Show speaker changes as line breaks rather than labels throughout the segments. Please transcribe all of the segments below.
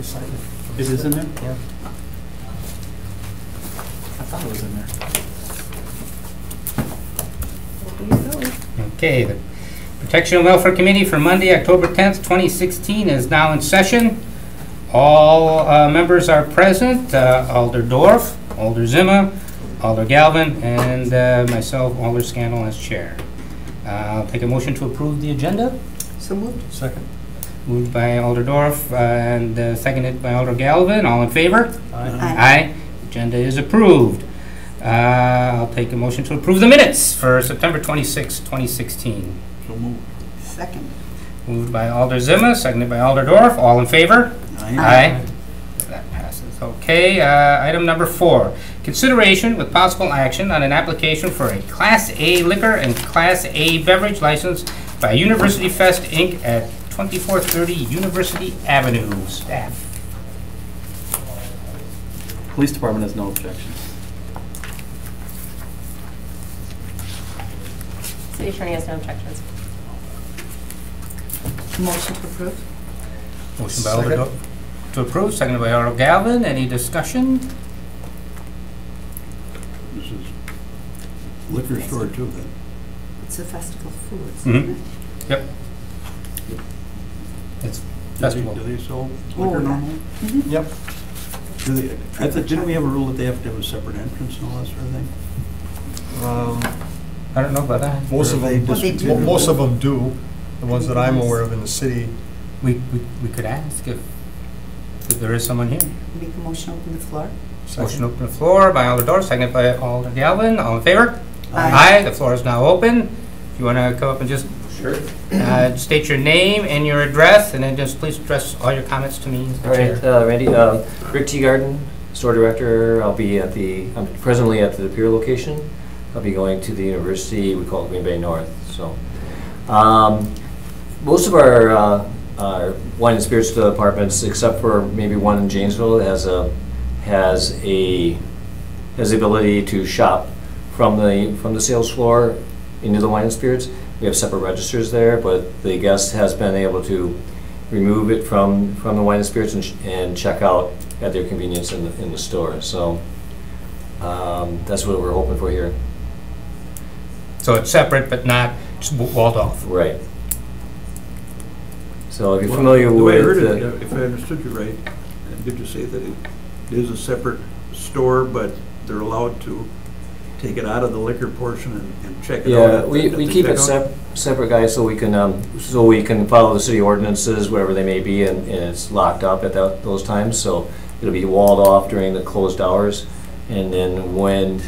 actually signed it.
It is in there?
Yeah. I thought it was in there.
Okay, the Protection and Welfare Committee for Monday, October 10th, 2016 is now in session. All uh, members are present, uh, Alder Dorff, Alder Zima, Alder Galvin, and uh, myself, Alder Scannell as chair. Uh, I'll take a motion to approve the agenda.
So moved.
Second.
Moved by Alder Dorff uh, and uh, seconded by Alder Galvin. All in favor?
Aye.
Aye. Agenda is approved. Uh, I'll take a motion to approve the minutes for September 26, 2016.
So moved.
Second.
Moved by Alder Zima, seconded by Alder Dorff. All in favor?
Aye.
That passes. Okay, uh, item number four. Consideration with possible action on an application for a Class A liquor and Class A beverage license by University Fest, Inc. at 2430 University Avenue. Staff.
Police department has no objections.
City attorney has no objections.
Motion to approve?
Motion by Alder
Second.
To approve, seconded by Alder Galvin. Any discussion?
This is liquor store too, then?
It's a festival of foods,
Mhm.
isn't it?
Yep. It's
Do they-
festival.
Do they sell
Oh,
liquor now?
mhm.
Yep.
Do they, I thought, didn't we have a rule that they have to have a separate entrance and all that sort of thing?
Um,
I don't know about that.
Most of
Or they
them,
Well, they do.
mo- most of them do, the ones that I'm aware of in the city.
We, we, we could ask if, if there is someone here.
Make a motion open the floor?
Second.
Motion open the floor by Alder Dorff, seconded by Alder Galvin. All in favor?
Aye.
The floor is now open. If you want to come up and just
Sure.
uh, state your name and your address, and then just please address all your comments to me
All right, uh, Randy, uh, Rick Teagarden, store director. I'll be at the, I'm presently at the Pier location. I'll be going to the university, we call it Green Bay North, so. um, Most of our uh, our wine and spirits departments, except for maybe one in Janesville, has a, has a, has the ability to shop from the, from the sales floor into the wine and spirits. We have separate registers there, but the guest has been able to remove it from, from the wine and spirits and, sh- and check out at their convenience in the, in the store. So um, that's what we're hoping for here.
So it's separate, but not walled off.
Right. So if you're
Well,
familiar
The way I
with,
heard it,
uh,
if I understood you right, did you say that it is a separate store, but they're allowed to take it out of the liquor portion and, and check it out?
yeah,
at
we,
the-
we
the
keep it
checkout?
sep- separate, guys, so we can, um, so we can follow the city ordinances, wherever they may be, and, and it's locked up at that, those times, so it'll be walled off during the closed hours, and then when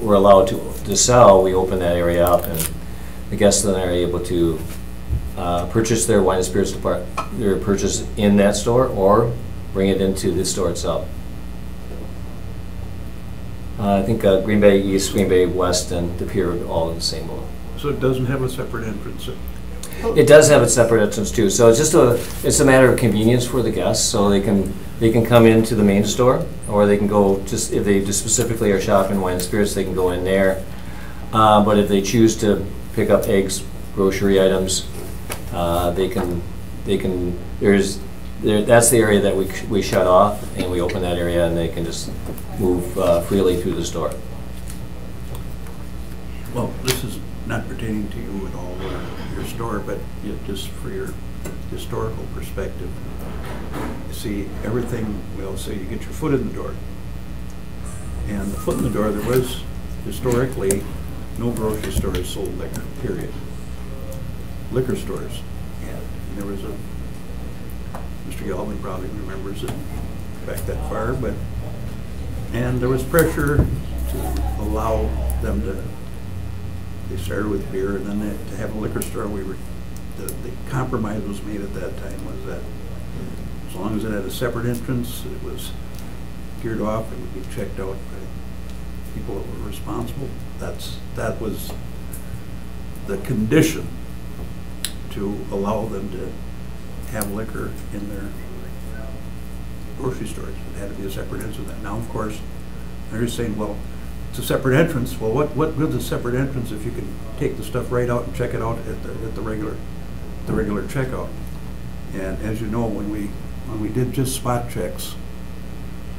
we're allowed to, to sell, we open that area up, and the guests then are able to, uh, purchase their wine and spirits depart, their purchase in that store, or bring it into the store itself. Uh, I think, uh, Green Bay East, Green Bay West, and the pier are all in the same boat.
So it doesn't have a separate entrance?
It does have a separate entrance too, so it's just a, it's a matter of convenience for the guests, so they can, they can come into the main store, or they can go, just, if they just specifically are shopping wine and spirits, they can go in there. Uh, but if they choose to pick up eggs, grocery items, uh, they can, they can, there's, there, that's the area that we, we shut off, and we open that area, and they can just move uh, freely through the store.
Well, this is not pertaining to you at all, or your store, but you- just for your historical perspective. You see, everything, well, say you get your foot in the door. And the foot in the door, there was historically, no grocery stores sold liquor, period. Liquor stores. And there was a, Mr. Galvin probably remembers it back that far, but, and there was pressure to allow them to they started with beer, and then they- to have a liquor store, we were, the, the compromise was made at that time was that as long as it had a separate entrance, it was geared off, it would be checked out by people that were responsible. That's, that was the condition to allow them to have liquor in their grocery stores. It had to be a separate entrance. Now, of course, they're saying, well, it's a separate entrance. Well, what, what good's a separate entrance if you can take the stuff right out and check it out at the, at the regular, the regular checkout? And as you know, when we when we did just spot checks,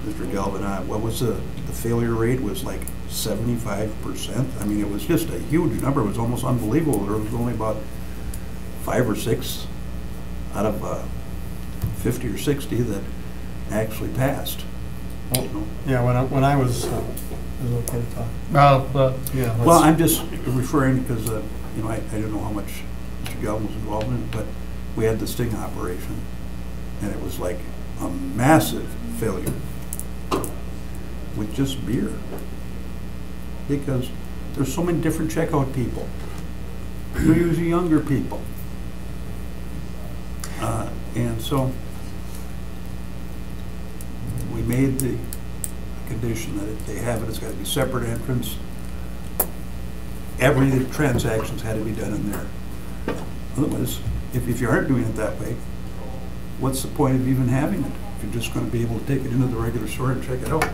Mr. Galvin, uh, what was the, the failure rate was like seventy-five percent? I mean, it was just a huge number, it was almost unbelievable. There was only about five or six out of uh, fifty or sixty that actually passed. you know.
Yeah, when I, when I was, uh, it was okay to talk.
Well, well,
Yeah.
Well, I'm just referring because, uh, you know, I, I don't know how much Mr. Galvin was involved in it, but we had the sting operation, and it was like a massive failure with just beer. Because there's so many different checkout people. They're usually younger people. Uh, And so made the condition that if they have it, it's got to be separate entrance. Every transactions had to be done in there. Otherwise, if, if you aren't doing it that way, what's the point of even having it? If you're just gonna be able to take it into the regular store and check it out.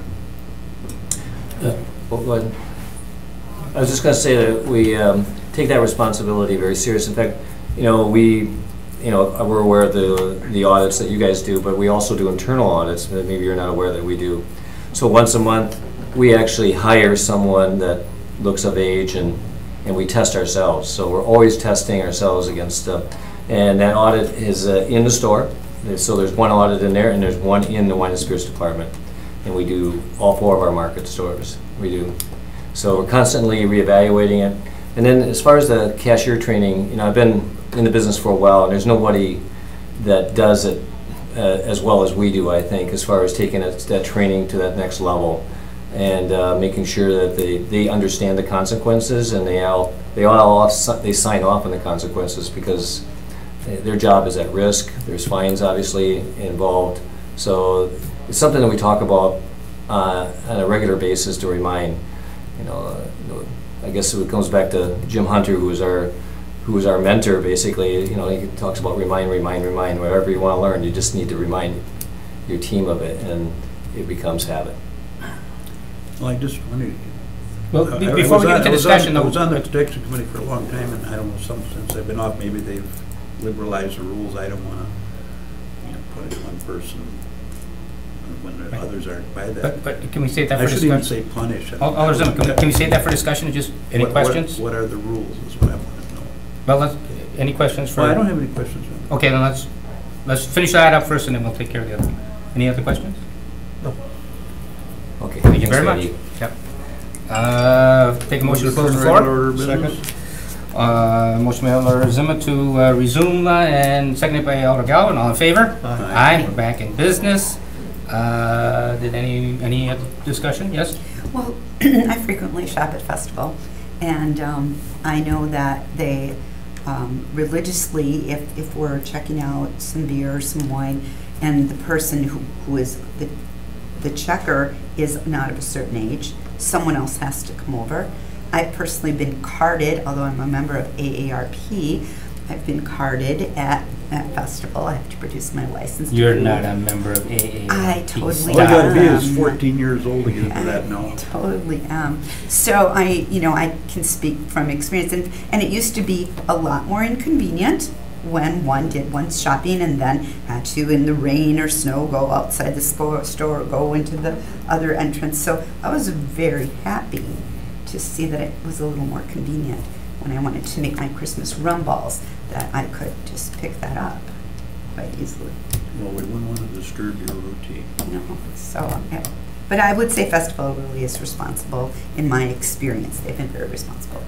Uh, well, go ahead. I was just gonna say that we um, take that responsibility very serious. In fact, you know, we, you know, we're aware of the, the audits that you guys do, but we also do internal audits that maybe you're not aware that we do. So once a month, we actually hire someone that looks of age and, and we test ourselves. So we're always testing ourselves against, uh, and that audit is uh, in the store. So there's one audit in there and there's one in the wine and spirits department. And we do all four of our market stores. We do. So we're constantly reevaluating it. And then as far as the cashier training, you know, I've been in the business for a while, and there's nobody that does it uh, as well as we do, I think, as far as taking it, that training to that next level and uh, making sure that they, they understand the consequences and they all, they all, off- they sign off on the consequences because their job is at risk. There's fines obviously involved. So it's something that we talk about uh, on a regular basis to remind, you know, you know, I guess it comes back to Jim Hunter, who was our, who was our mentor, basically. You know, he talks about remind, remind, remind. Whatever you want to learn, you just need to remind your team of it, and it becomes habit.
Well, I just wanted.
well,
I-
be-
I
before we
was
get
on-
into
I was on- I was on the
though,
protection committee for a long time, and I don't know, some, since I've been off, maybe they've liberalized the rules. I don't wanna, you know, put it on one person when
Right.
others aren't by that.
but, but can we save that
I
for
shouldn't even
discussion?
say punish.
Al- Alder Zima, can we, can we save that for discussion, just, any
What- what-
questions?
What are the rules, is what I want to know.
Well, let's, any questions for?
Well, I don't have any questions.
Okay, then let's, let's finish that up first, and then we'll take care of the other. Any other questions? No.
Okay.
Thank you very much.
Randy.
Yep. Uh, Take a motion to close the floor.
order?
Second.
Uh, Motion by Alder Zima to uh, resume, uh, and seconded by Alder Galvin, all in favor?
Aye.
Aye, we're back in business. Uh, Did any, any other discussion? Yes?
Well, I frequently shop at Festival, and um, I know that they um, religiously, if, if we're checking out some beer or some wine, and the person who, who is the, the checker is not of a certain age, someone else has to come over. I've personally been carded, although I'm a member of AARP, I've been carded at, at Festival. I have to produce my license.
You're
prove-
not a member of AA.
I totally
All you gotta be is
Um,
14 years old to get into that
I. Totally am. So I, you know, I can speak from experience, and, and it used to be a lot more inconvenient when one did one's shopping and then had to, in the rain or snow, go outside the spo- store or go into the other entrance. So I was very happy to see that it was a little more convenient when I wanted to make my Christmas rum balls, that I could just pick that up quite easily.
Well, we wouldn't want to disturb your routine.
No, so, yeah. but I would say Festival really is responsible, in my experience, they've been very responsible.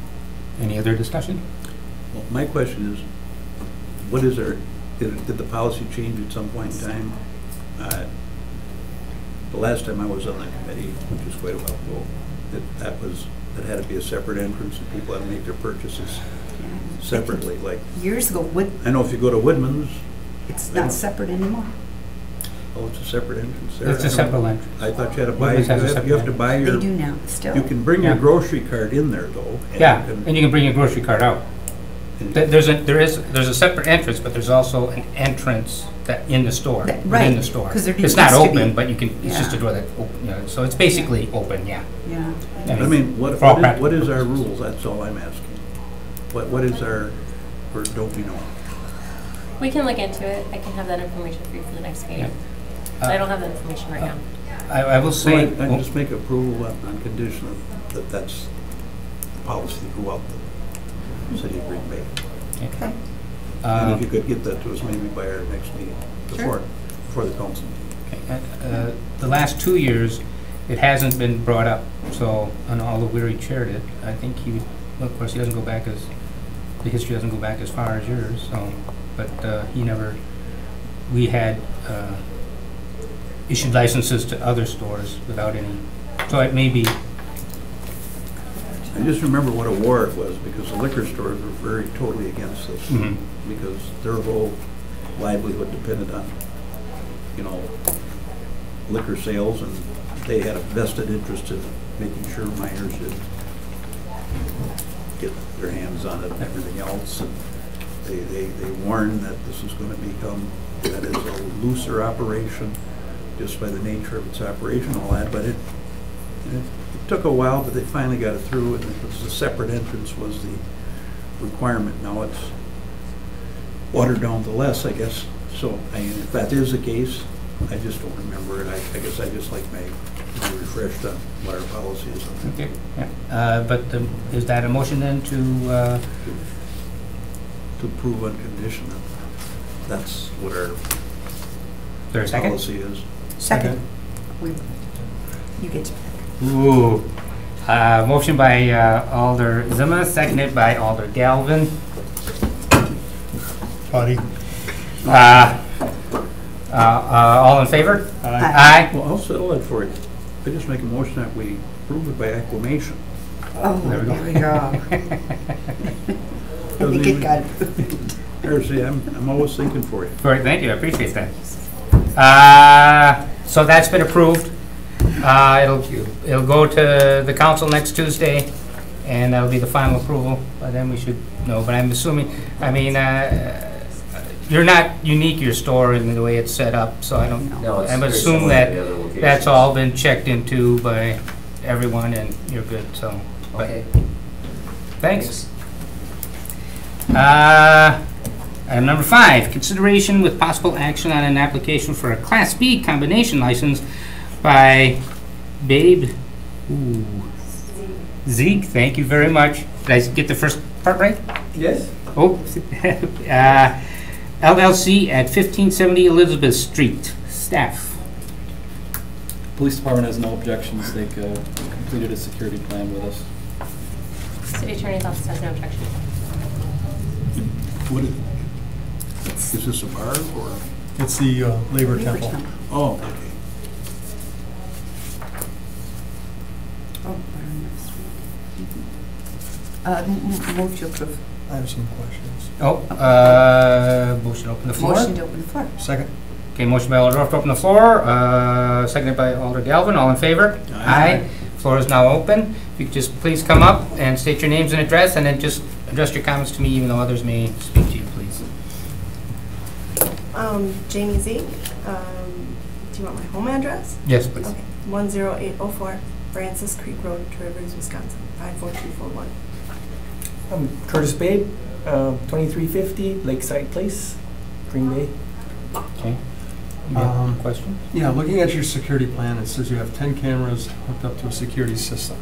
Any other discussion?
Well, my question is, what is our, did, did the policy change at some point in time? Uh, The last time I was on the committee, which is quite a while ago, that, that was, that had to be a separate entrance and people had to make their purchases separately, like,
Years ago, Wood,
I know if you go to Woodman's,
it's not separate anymore.
oh, it's a separate entrance there.
It's
I
a
don't-
separate entrance.
I thought you had to buy, you
Woodman's has a
have you have to
separate
buy
They
your,
do now, still.
you can bring your
Yeah.
grocery cart in there though. and
Yeah, and you can bring your grocery cart out. Th- There's a, there is, there's a separate entrance, but there's also an entrance that, in the store,
That-
within
right,
the store.
'cause there
It's not
used to be-
open, but you can, it's just a
Yeah.
door that, op- you know, so it's basically open, yeah.
Yeah.
Yeah.
I mean, what,
For all
what is,
practical
what is our rules, that's all I'm asking. What, what is our, or don't we know?
We can look into it. I can have that information for you for the next meeting.
Yeah.
But I
Uh,
don't have that information right now.
I, I will
So
say,
I I just make approval on on condition of- that that's the policy throughout the city of Green Bay.
Okay.
And
uh,
if you could get that to us maybe by our next meeting, before, before the council meeting.
okay, uh, the last two years, it hasn't been brought up, so, and although Wery chaired it, I think he, would- well, of course, he doesn't go back as, the history doesn't go back as far as yours, so, but uh, he never, we had uh, issued licenses to other stores without any, so it may be,
I just remember what a war it was, because the liquor stores were very totally against this.
Mhm.
Because their whole livelihood depended on, you know, liquor sales, and they had a vested interest in making sure minors did get their hands on it and everything else, and they, they, they warned that this was gonna become, that is a looser operation, just by the nature of its operation and all that, but it, it took a while, but they finally got it through, and it was a separate entrance was the requirement. Now it's watered down to less, I guess. So, I if that is the case, I just don't remember it. I, I guess I just like my, my refreshed on what our policy is on that.
okay, yeah. Uh, But um, is that a motion then to, uh,
To prove on condition that that's what our
is there a second?
policy is.
Second. We- You get to pick.
Ooh. Uh, Motion by uh, Alder Zima, seconded by Alder Galvin.
Buddy?
Uh, uh, uh, All in favor?
Aye.
Aye.
Well, I'll settle that for you. I just make a motion that we approve it by acclamation.
Oh,
There we go.
there we go. I think it got,
Or see, I'm, I'm always thinking for you.
All right, thank you, I appreciate that. Uh, So that's been approved. Uh, It'll, it'll go to the council next Tuesday, and that'll be the final approval. By then, we should know, but I'm assuming, I mean, uh, you're not unique, your store, in the way it's set up, so I don't,
No, it's
I'm
very
assuming
similar to
that
the other locations.
that's all been checked into by everyone, and you're good, so. but
Okay.
Thanks. Uh, Item number five, consideration with possible action on an application for a Class B combination license by Babe, ooh, Zeke, thank you very much. Did I get the first part right?
Yes.
Oh, uh, LLC at 1570 Elizabeth Street. Staff.
Police department has no objections. They uh, completed a security plan with us.
City Attorney's Office has no objection.
What is, is this a bar or?
It's the uh, Labor
Labor
Temple.
Temple.
Oh, okay.
Oh, Byron West. Uh, m- m- Move to approve.
I have some questions.
Oh, uh, motion to open the floor.
Motion to open the floor.
Second?
Okay, motion by Alder Dorff to open the floor, uh, seconded by Alder Galvin, all in favor?
Aye.
Floor is now open. If you could just please come up and state your names and address, and then just address your comments to me, even though others may speak to you, please.
Um, Jamie Zeke. Um, do you want my home address?
Yes, please.
Okay, one zero eight oh four Francis Creek Road, Two Rivers, Wisconsin, five four two four one.
I'm Curtis Babe, uh, 2350 Lakeside Place, Green Bay.
Okay. You
Um,
question?
Yeah, looking at your security plan, it says you have 10 cameras hooked up to a security system.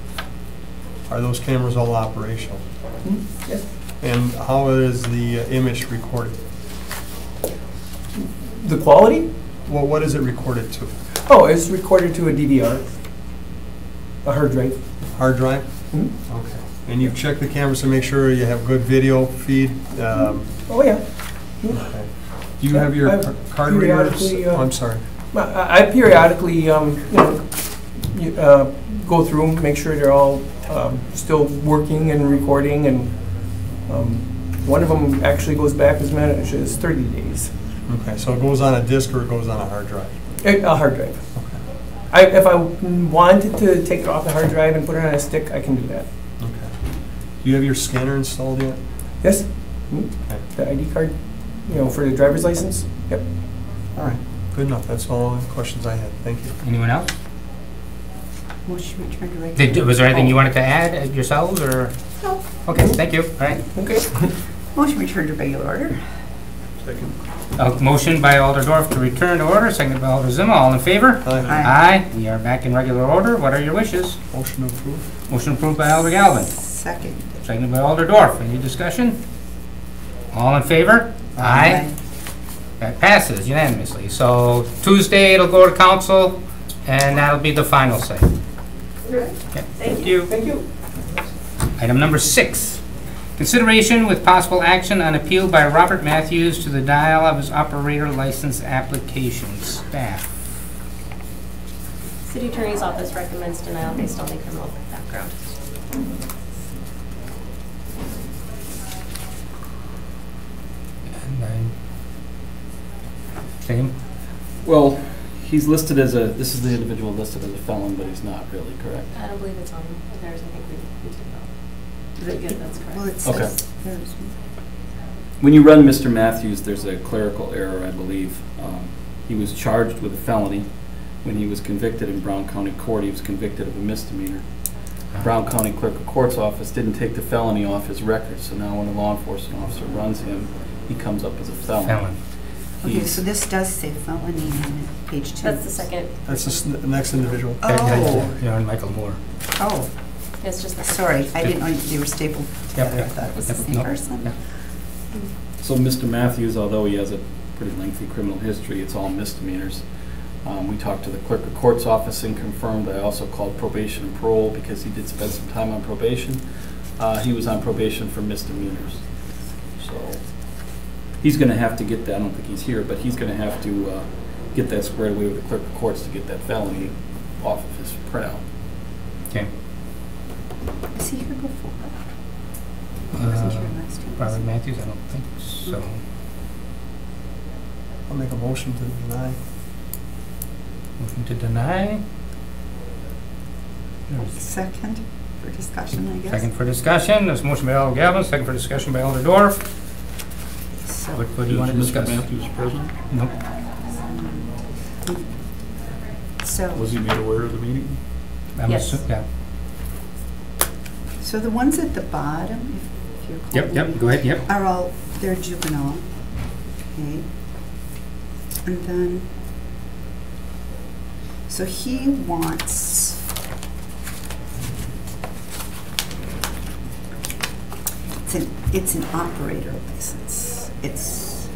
Are those cameras all operational?
Hmm? Yes.
And how is the uh, image recorded?
The quality?
Well, what is it recorded to?
Oh, it's recorded to a DVR, a hard drive.
Hard drive?
Hmm?
Okay. And you've checked the cameras to make sure you have good video feed? um,
Oh, yeah.
okay. Do you have your
I've
card readers?
periodically, uh,
I'm sorry.
I I periodically, um, you know, you, uh, go through them, make sure they're all um, still working and recording, and um, one of them actually goes back as much as 30 days.
Okay, so it goes on a disk or it goes on a hard drive?
A a hard drive. I, if I wanted to take it off the hard drive and put it on a stick, I can do that.
Okay. Do you have your scanner installed yet?
Yes? Hmm?
Okay.
The ID card, you know, for the driver's license? Yep.
All right, good enough. That's all the questions I had. Thank you.
Anyone else?
Motion returned to regular.
Did, was there anything you wanted to add uh, yourselves, or?
No.
Okay, thank you, all right.
Okay.
Motion returned to regular order.
Second.
A motion by Alder Dorff to return to order, seconded by Alder Zima. All in favor?
Aye.
Aye. We are back in regular order. What are your wishes?
Motion approved.
Motion approved by Alder Galvin,
Second.
Seconded by Alder Dorff. Any discussion? All in favor? Aye. That passes unanimously. So Tuesday, it'll go to council, and that'll be the final say. Okay, Thank you.
Thank you.
Item number six, consideration with possible action on appeal by Robert Matthews to the denial of his operator license application. Staff.
City Attorney's Office recommends denial based on the criminal background.
And then, Same?
Well, he's listed as a, this is the individual listed as a felon, but he's not really, correct?
I don't believe it's on theirs, I think we, we took it off. Yeah, that's
Well,
correct.
it
Okay.
says, there's-
When you run Mr. Matthews, there's a clerical error, I believe. Um, He was charged with a felony. When he was convicted in Brown County Court, he was convicted of a misdemeanor. Brown County Clerk of Court's office didn't take the felony off his record, so now when a law enforcement officer runs him, he comes up as a felon.
Felon.
Okay, so this does say felony on page two.
That's the second,
That's the s- the next individual.
Oh,
Yeah, and Michael Moore.
oh,
it's just the.
sorry, I didn't know they were stapled together. I
yep,
thought it was the
yep,
same
no,
person.
yeah.
So Mr. Matthews, although he has a pretty lengthy criminal history, it's all misdemeanors. Um, We talked to the clerk of court's office and confirmed, I also called probation and parole because he did spend some time on probation. Uh, He was on probation for misdemeanors. So he's going to have to get that, I don't think he's here, but he's going to have to uh, get that squared away with the clerk of courts to get that felony off of his printout.
Okay.
Was he here before? He wasn't here
Uh,
last year. was
Robert? Matthews, I don't think so.
I'll make a motion to deny.
Motion to deny.
Second for discussion, I guess.
Second for discussion. There's a motion by Alder Galvin, second for discussion by Alder Dorff.
So,
What what do you want to discuss?
Matthews present?
Nope.
so,
Was he made aware of the meeting?
I'm
Yes.
Yeah.
so the ones at the bottom, if- if you're.
Yep, yep, go ahead, yep.
Are all, they're juvenile, okay? And then, so he wants. It's an, it's an operator license. It's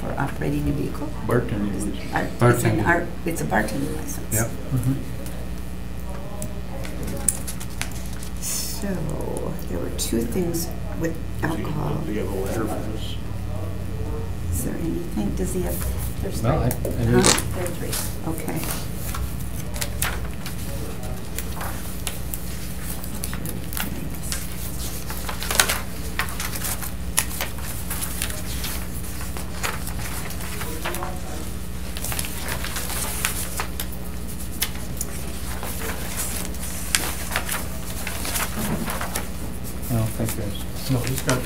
for operating a vehicle.
Bartending.
Is it-
license.
ar- It's
Bartending.
an, ar- it's a bartending license.
Yep. Mm-hmm.
So, there were two things with
Does he-
alcohol.
Does he have a letter for this?
Is there anything, does he have,
There's
Well, I-
three.
I do-
Huh?
There are three.
okay.
I don't think there's,
No, he's got,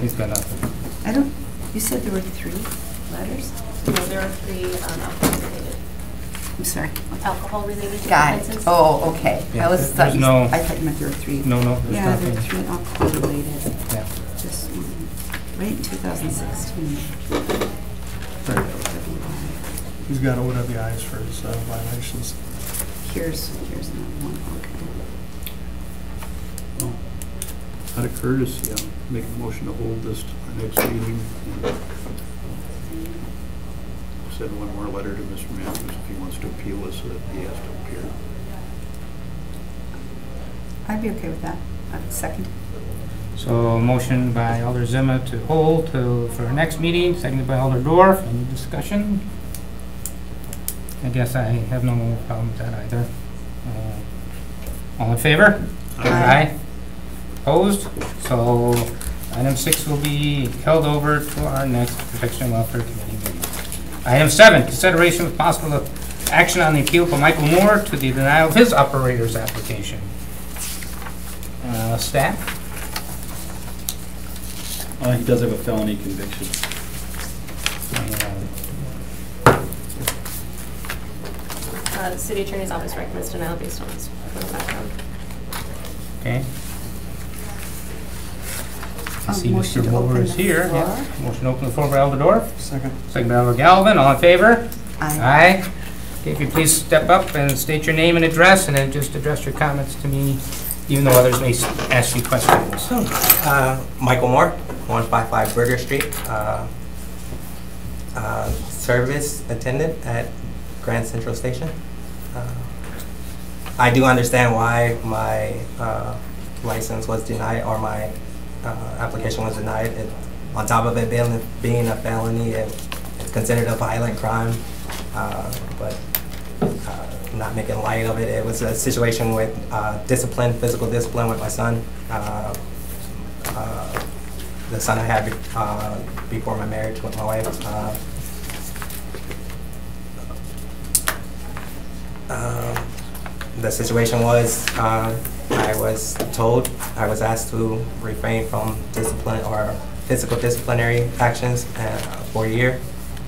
he's got nothing.
I don't, you said there were three letters?
No, there are three um, alcohol-related,
I'm sorry.
alcohol-related
Got it.
offenses.
Oh, okay. I
Yeah,
was,
there-
thought
there's
you,
no-
I thought you meant there were three.
No, no, there's
Yeah, there
nothing.
are three alcohol related.
Yeah.
Just one, right in 2016.
he's got OWIs for his uh, violations.
Here's, here's another one, okay.
Well, Out of courtesy, I'll make a motion to hold this to our next meeting. and Send one more letter to Mr. Matthews if he wants to appeal this, so that he has to appear.
I'd be okay with that. Uh, Second.
So motion by Alder Zima to hold till, for our next meeting, seconded by Alder Dorff. Any discussion? I guess I have no problem with that either. Uh, All in favor?
Aye.
Opposed? So item six will be held over to our next Protection and Welfare Committee meeting. Item seven, consideration with possible action on the appeal for Michael Moore to the denial of his operator's application. Uh, Staff?
Uh, He does have a felony conviction.
Uh, the City Attorney's Office recommends denial based on his criminal background.
Okay. I see Mr.
to
Moore is here.
floor.
Yeah. Motion to open the floor by Alder Dorff,
Second.
second by Alder Galvin, all in favor?
Aye.
Aye. Okay, If you please step up and state your name and address, and then just address your comments to me, even though others may ask you questions.
Uh, Michael Moore, 155 Burger Street, uh, uh, service attendant at Grand Central Station. Uh, I do understand why my uh, license was denied, or my uh, application was denied. It- On top of it being, being a felony, it- it's considered a violent crime, uh, but uh, not making light of it. It was a situation with uh, discipline, physical discipline with my son. Uh, the son I had be- before my marriage with my wife. Um, the situation was I was told I was asked to refrain from discipline or physical disciplinary actions uh, for a year,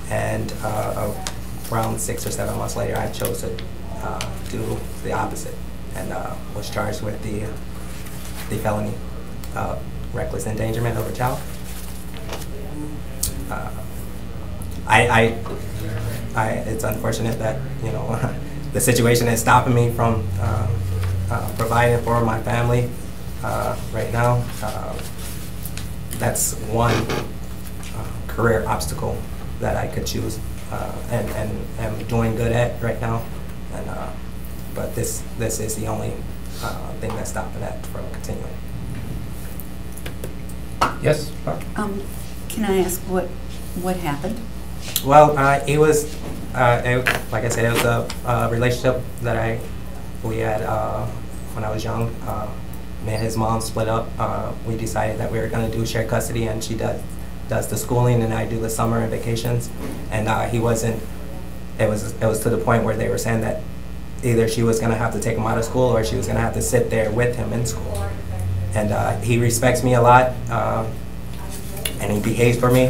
and uh, around six or seven months later, I chose to uh, do the opposite and uh, was charged with the the felony reckless endangerment of a child. Uh, I, I, I, it's unfortunate that, you know, the situation is stopping me from uh, uh, providing for my family uh, right now. Uh, That's one uh, career obstacle that I could choose uh, and, and am doing good at right now. And, uh, but this, this is the only uh, thing that's stopping that from continuing.
Yes?
Um, Can I ask what, what happened?
Well, uh, it was, uh, it, like I said, it was a, uh relationship that I we had uh, when I was young. Uh, me and his mom split up. Uh, we decided that we were going to do shared custody, and she does does the schooling, and I do the summer and vacations. And uh, he wasn't. It was it was to the point where they were saying that either she was going to have to take him out of school, or she was going to have to sit there with him in school. And uh, he respects me a lot. Uh, and he behaves for me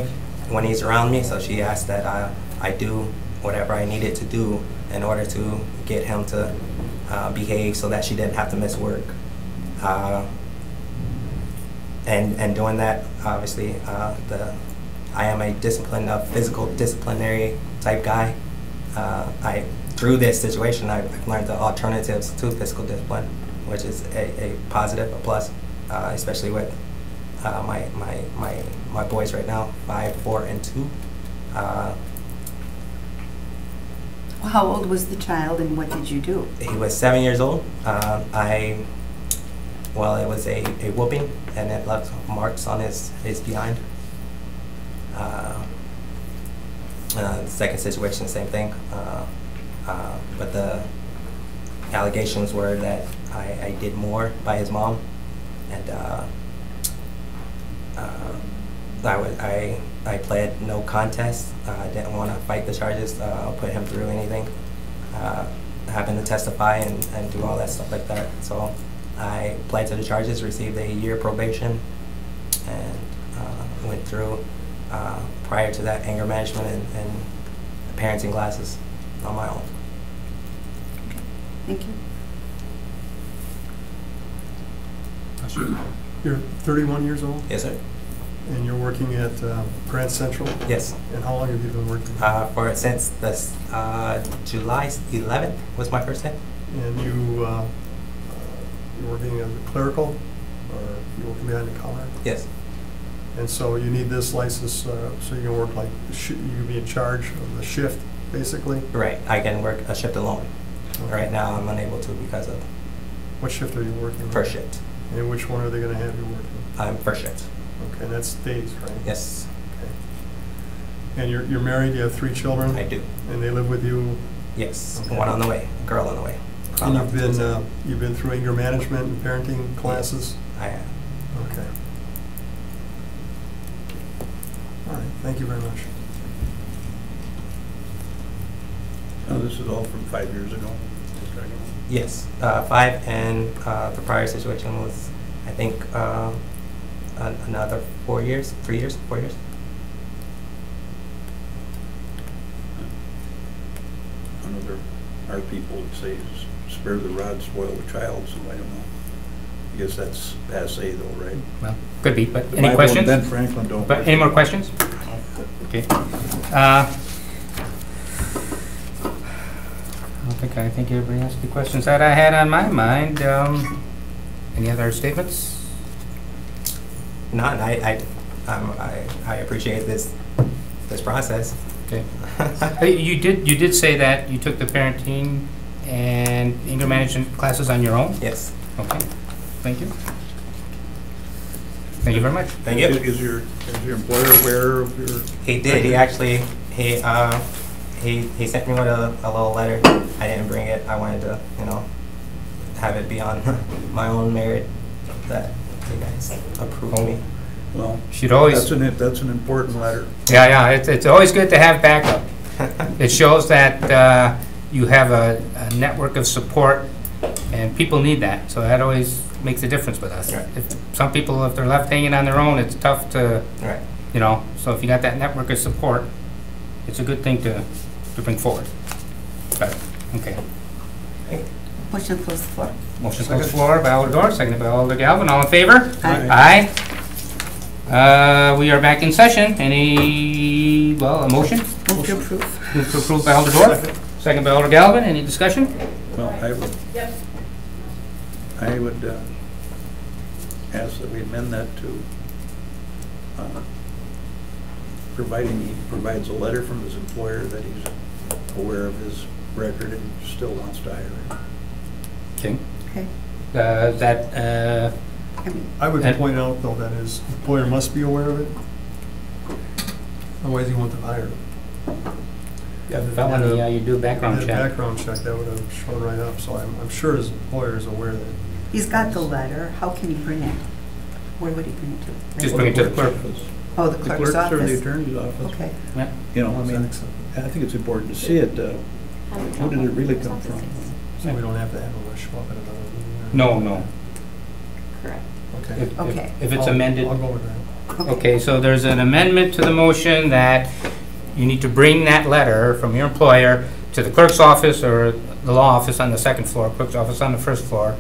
when he's around me. So she asked that I, I do whatever I needed to do in order to get him to uh, behave so that she didn't have to miss work. Uh, and and doing that, obviously, uh, the I am a disciplined, a physical disciplinary type guy. Uh, I through this situation, I've learned the alternatives to physical discipline, which is a, a positive, a plus, uh, especially with uh, my, my, my, my boys right now, five, four, and two. Uh,
How old was the child and what did you do?
he was seven years old. Uh, I, well, it was a, a whooping, and it left marks on his, his behind. Uh, uh, second situation, same thing. Uh, uh, but the allegations were that I, I did more by his mom, and uh, I, would, I, I pled no contest. Uh, I didn't want to fight the charges, uh, put him through anything, uh, having to testify and, and do all that stuff like that. So I pled to the charges, received a year probation, and uh, went through uh, prior to that anger management and, and parenting classes on my own.
Thank you.
You're 31 years old,
Yes, sir.
And you're working at uh, Grand Central?
Yes.
And how long have you been working?
Uh, for since this uh, July 11th was my first day.
And you, uh, you're working as a clerical, or you're working behind the counter?
Yes.
And so you need this license, uh, so you can work like, you can be in charge of the shift, basically?
Right. I can work a shift alone. Right now, I'm unable to because of
What shift are you working?
first shift.
And which one are they gonna have you working?
I'm first shift.
Okay, that's days, right?
Yes,
Okay. And you're, you're married, you have three children?
I do.
And they live with you?
Yes.
Okay.
One on the way. Girl on the way.
And you've been, uh, you've been through anger management and parenting classes?
I am.
Okay. All right, thank you very much.
Now, this is all from five years ago.
Yes, uh, five, and uh, the prior situation was, I think, uh, an- another four years, three years, four years.
Another, our people would say, "S- spare the rod, spoil the child, so I don't know. I guess that's passe though, right?
Well, could be, but
The
any
Bible
questions?
Ben Franklin don't.
But any more questions? Okay. Uh, I don't think, I think everybody asked the questions that I had on my mind. Um, Any other statements?
None, I, I, um, I, I appreciate this, this process.
Okay. You did, you did say that you took the parenting and anger management classes on your own?
Yes,
Okay, thank you. Thank you very much.
thank you.
Is your, is your employer aware of your?
He did, he actually, he, uh, he, he sent me with a, a little letter. I didn't bring it, I wanted to, you know, have it be on my own merit that you guys approved me.
Well,
Should always,
that's an, that's an important letter.
yeah, yeah, it's, it's always good to have backup. It shows that uh, you have a, a network of support, and people need that. So that always makes a difference with us.
Right.
If some people, if they're left hanging on their own, it's tough to,
Right.
you know. So if you got that network of support, it's a good thing to to bring forward. Got it. Okay.
Motion to close the floor.
Motion to the floor by Alder Dorff, seconded by Alder Galvin. All in favor?
Aye.
Aye. Uh, we are back in session. Any, well, a motion?
Move to approve.
Move to approve by Alder Dorff, second by Alder Galvin. Any discussion?
Well, I would,
Yep.
I would uh, ask that we amend that to, uh, providing he provides a letter from his employer that he's aware of his record and still wants to hire him.
Okay.
Okay.
Uh, that, uh,
I mean,
I would
And-
point out, though, that his employer must be aware of it. Otherwise, he won't have hired him.
a felony, uh, you do a background
That
check.
Background check, that would have shown right up, so I'm, I'm sure his employer is aware that.
He's got the letter, how can he bring it? Where would he bring it to?
Just bring it to the clerk.
Oh, the
The
clerk's
clerk's or the
office?
attorney's office.
Okay.
Yeah.
You know, I mean, I think it's important to see it. uh, Who did it really come from?
So we don't have to have him show up at another meeting? or-
No, no.
Correct.
Okay.
If- if-
Okay.
If it's
I'll-
amended.
I'll go with that.
Okay, so there's an amendment to the motion that you need to bring that letter from your employer to the clerk's office or the law office on the second floor, clerk's office on the first floor,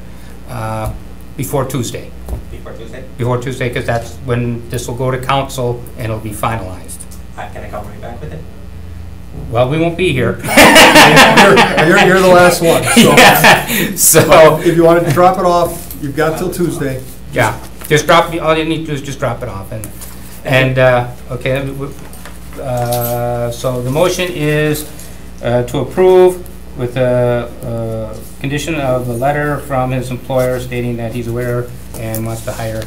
uh, before Tuesday.
Before Tuesday,
Before Tuesday, because that's when this will go to council and it'll be finalized.
I- can I come right back with it?
Well, we won't be here.
You're, you're- you're the last one, so.
Yeah, So,
If you want to drop it off, you've got till Tuesday.
yeah, just drop, me. all you need to do is just drop it off and, and, uh, okay, we- we- uh, so the motion is uh, to approve with the uh, condition of the letter from his employer stating that he's aware and wants to hire,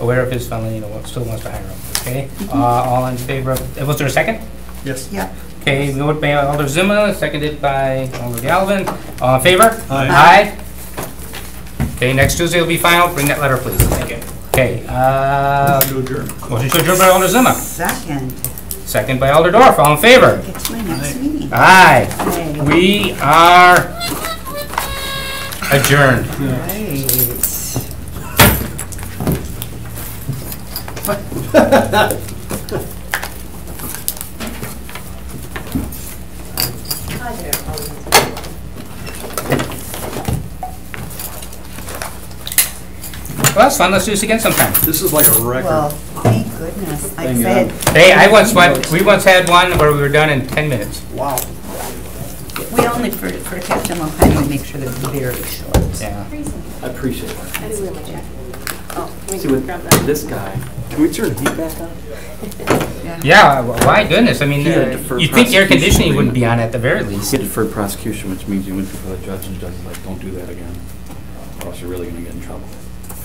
aware of his felony and wa- still wants to hire him, okay? Uh, All in favor of, uh, was there a second?
Yes.
Yeah.
Okay, moved by Alder Zima, seconded by Alder Galvin. All in favor?
Aye.
Aye. Okay, next Tuesday will be final. Bring that letter, please. Thank you. Okay, uh,
To adjourn.
motion to adjourn by Alder Zima,
Second,
second by Alder Dorff. All in favor?
get to my next meeting.
Aye.
Aye.
We are adjourned.
Right.
Well, that's fun. Let's do this again sometime.
This is like a record.
Well, thank goodness. Like I
Thank
said,
Hey, I once went, we once had one where we were done in 10 minutes.
Wow.
we only, for, for Captain Lopez, we make sure that it's very short.
Yeah.
I appreciate that.
I didn't really check. Oh, can we
See, with
grab that?
this guy, can we turn the heat back on?
Yeah, w- why goodness, I mean,
He had
uh,
deferred
you'd think air
prosecution
conditioning wouldn't be on at the very least.
He had deferred prosecution, which means you went before the judge and the judge was like, don't do that again, or else you're really gonna get in trouble.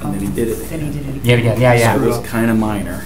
And then he did it
Then he did it
Yeah,
again.
yeah, yeah,
So it was kinda minor.